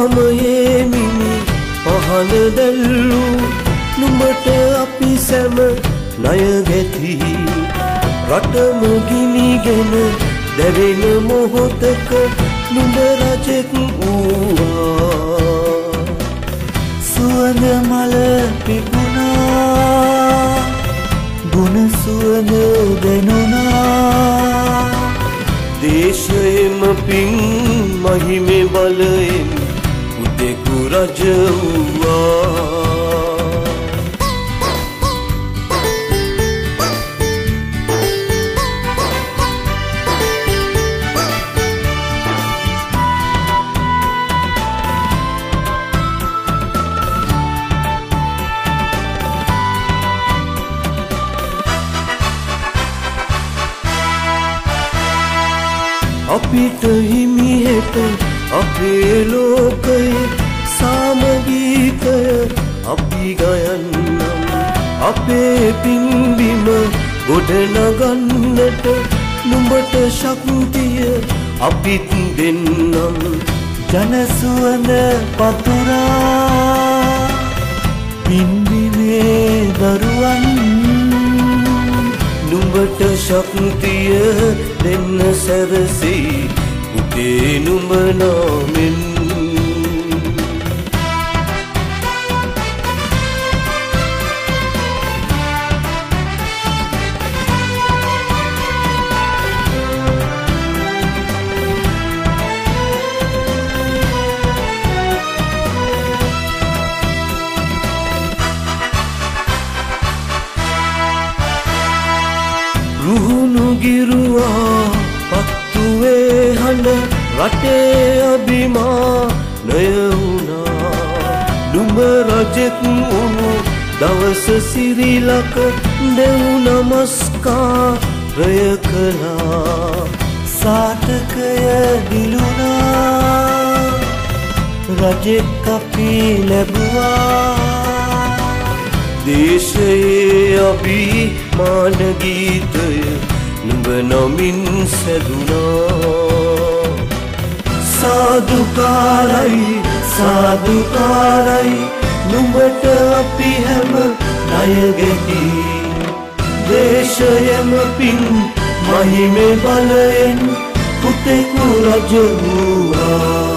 සාමයේ මිනි පහන දැල්ලූ. නුඹට අපි සැම ණය ගැති. රටම ගිනිගෙන දැවෙන මොහොතක නුඹ රජෙක් වූවා. සුවඳ මල පිපුණා. ගුණ සුවඳ දෙනුණා. දේශයෙම පින් මහිමේ බලයෙන් උදෙකු රජ වූවා අපිට හිමිහෙට අපේ ලෝකයේ සාමගීතය අපි ගයන්නම්. අපේ පින්බිම ගොඩනගන්නට නුඹට ශක්තිය අපිත් දෙන්නම්. ජනසුවඳ පතුරා පින්බිමේ දරුවන් නුඹට ශක්තිය දෙන්න සැරසී උදේ නුඹ රුහුණු ගිරුවා පත්තුවේ හඬ රටේ අභිමානය වුණා. නුඹ රජෙක් වුණු දවස සිරිලක දෙව් නමස්කාරය කළා. සාටකය දිලුණා. රජෙක් අපි ලැබුවා. දේශයේ අභිමාන ගීතය නුඹ නමින් සැදුනා. සාදුකාරයි සාදුකාරයි නුඹට අපි හැම ණයගෙති දේශයම පින් මහිමේ බලයෙන් පුතෙකු රජ වූ